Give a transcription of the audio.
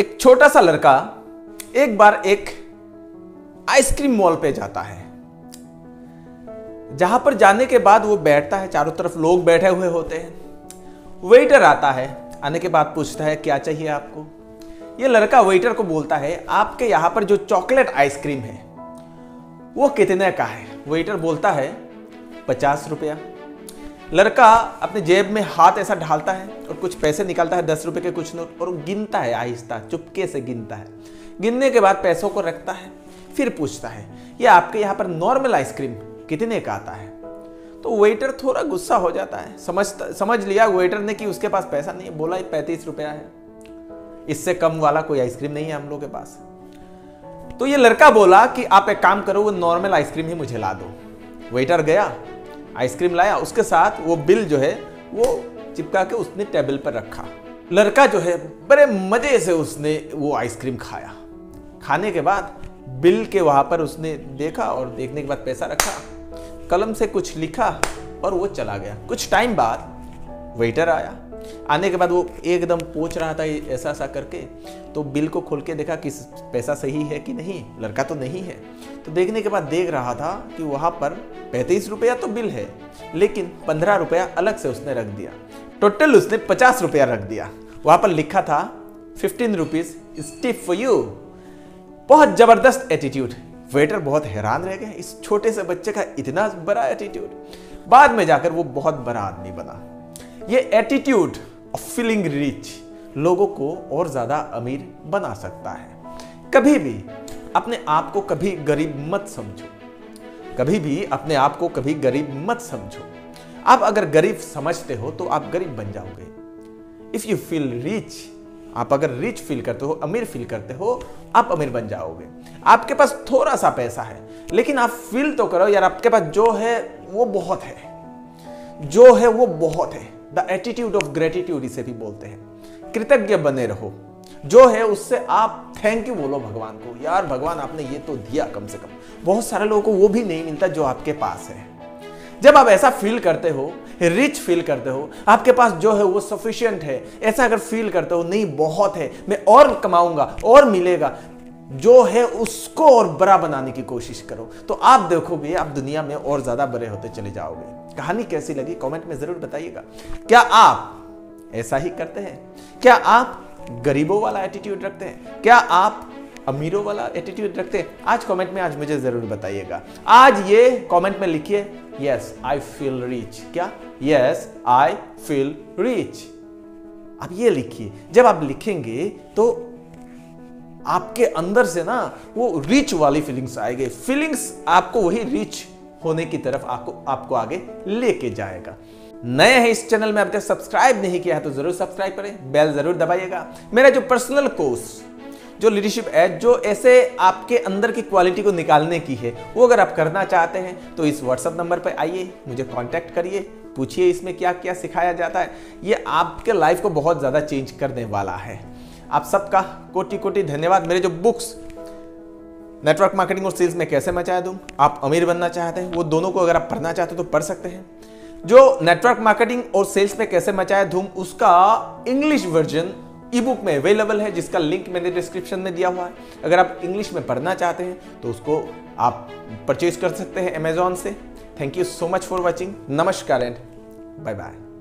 छोटा सा लड़का एक बार एक आइसक्रीम मॉल पे जाता है। जहाँ पर जाने के बाद वो बैठता है, चारों तरफ़ लोग बैठे हुए होते हैं। वेटर आता है, आने के बाद पूछता है, क्या चाहिए आपको? ये लड़का वेटर को बोलता है, आपके यहाँ पर जो चॉकलेट आइसक्रीम है, वो कितने का है? वेटर बोलता है, पचास रुपया। लड़का अपने जेब में हाथ ऐसा ढालता है और कुछ पैसे निकालता है, दस रुपए के कुछ नोट, और गिनता है, आहिस्ता, चुपके से गिनता है। गिनने के बाद पैसों को रखता है, फिर पूछता है, ये आपके यहाँ पर नॉर्मल आइसक्रीम कितने का आता है? तो वेटर थोड़ा गुस्सा हो जाता है। समझ समझ लिया वेटर ने कि उसके पास पैसा नहीं है, बोला, ये पैंतीस रुपया है। इससे कम वाला कोई आइसक्रीम नहीं है हम लोग के पास। तो ये लड़का बोला कि, आप एक काम करो, वो नॉर्मल आइसक्रीम ही मुझे ला दो। वेटर गया आइसक्रीम लाया, उसके साथ वो बिल जो है, वो चिपका के उसने टेबल पर रखा। लड़का जो है, बड़े मज़े से उसने वो आइसक्रीम खाया। खाने के बाद बिल के वहाँ पर उसने देखा और देखने के बाद पैसा रखा। कलम से कुछ लिखा और वो चला गया। कुछ टाइम बाद वेटर आया। आने के बाद वो एकदम पूछ रहा था ऐसा ऐसा करके? तो बिल को खोल के देखा कि पैसा सही है कि नहीं, लड़का तो नहीं है। तो देखने के बाद देख रहा था कि वहाँ पर पैंतीस रुपया तो बिल है, लेकिन पंद्रह रुपया अलग से उसने रख दिया। टोटल उसने पचास रुपया रख दिया। वहाँ पर लिखा था, fifteen rupees stiff for you. बहुत ज़बरदस्त एटीट्यूड वेटर बहुत हैरान रह गए। इस छोटे से बच्चे का इतना बड़ा एटीट्यूड बाद में जाकर वो बहुत बड़ा आदमी बना। ये एटीट्यूड ऑफ़ फीलिंग रिच लोगों को और ज़्यादा अमीर बना सकता है। कभी भी अपने आप को कभी गरीब मत समझो। कभी भी अपने आप को कभी गरीब मत समझो। आप अगर गरीब समझते हो तो आप गरीब बन जाओगे। इफ़ यू फील रिच आप अगर रिच फील करते हो, अमीर फील करते हो, आप अमीर बन जाओगे। आपके पास थोड़ा सा पैसा है, लेकिन आप फील तो करो, यार आपके पास जो है, वो बहुत है। जो है, वो बहुत है। द एटीट्यूड ऑफ़ ग्रेटिट्यूड इसे भी बोलते हैं। कृतज्ञ बने रहो। जो है उससे आप थैंक यू बोलो भगवान को। यार भगवान आपने ये तो दिया कम से कम। बहुत सारे लोगों को वो भी नहीं मिलता जो आपके पास है। जब आप ऐसा फील करते हो रिच फील करते हो, आपके पास जो है वो सफिशियंट है। ऐसा अगर फील करते हो, नहीं, बहुत है, मैं और कमाऊँगा, और मिलेगा जो है उसको और बड़ा बनाने की कोशिश करो। तो आप देखोगे, आप दुनिया में और ज़्यादा बड़े होते चले जाओगे। कहानी कैसी लगी कमेंट में ज़रूर बताइएगा। क्या आप ऐसा ही करते हैं? क्या आप गरीबों वाला एटीट्यूड रखते हैं? क्या आप अमीरों वाला एटीट्यूड रखते हैं? आज कमेंट में आज मुझे ज़रूर बताइएगा। आज ये कमेंट में लिखिए यस आई फील रिच क्या? यस आई फील रिच आप ये लिखिए। जब आप लिखेंगे तो आपके अंदर से ना वो रिच वाली फीलिंग्स आएगी। फीलिंग्स आपको वही रिच होने की तरफ़ आपको आपको आगे लेके जाएगा। नए हैं इस चैनल में अभी तक सब्सक्राइब नहीं किया है तो ज़रूर सब्सक्राइब करें बेल ज़रूर दबाइएगा। मेरा जो पर्सनल कोर्स जो लीडरशिप है जो ऐसे आपके अंदर की क्वालिटी को निकालने की है, वो अगर आप करना चाहते हैं तो इस व्हाट्सएप नंबर पर आइए, मुझे कांटेक्ट करिए, पूछिए इसमें क्या क्या सिखाया जाता है। ये आपके लाइफ को बहुत ज़्यादा चेंज करने वाला है। आप सबका कोटि कोटि धन्यवाद। मेरे जो बुक्स नेटवर्क मार्केटिंग और सेल्स में कैसे मैं चाह दूँ आप अमीर बनना चाहते हैं, वो दोनों को अगर आप पढ़ना चाहते हो तो पढ़ सकते हैं। जो नेटवर्क मार्केटिंग और सेल्स में कैसे मचाया धूम उसका इंग्लिश वर्जन ई बुक में अवेलेबल है, जिसका लिंक मैंने डिस्क्रिप्शन में दिया हुआ है। अगर आप इंग्लिश में पढ़ना चाहते हैं तो उसको आप परचेज कर सकते हैं अमेजोन से। Thank you so much for watching नमस्कार एंड बाय बाय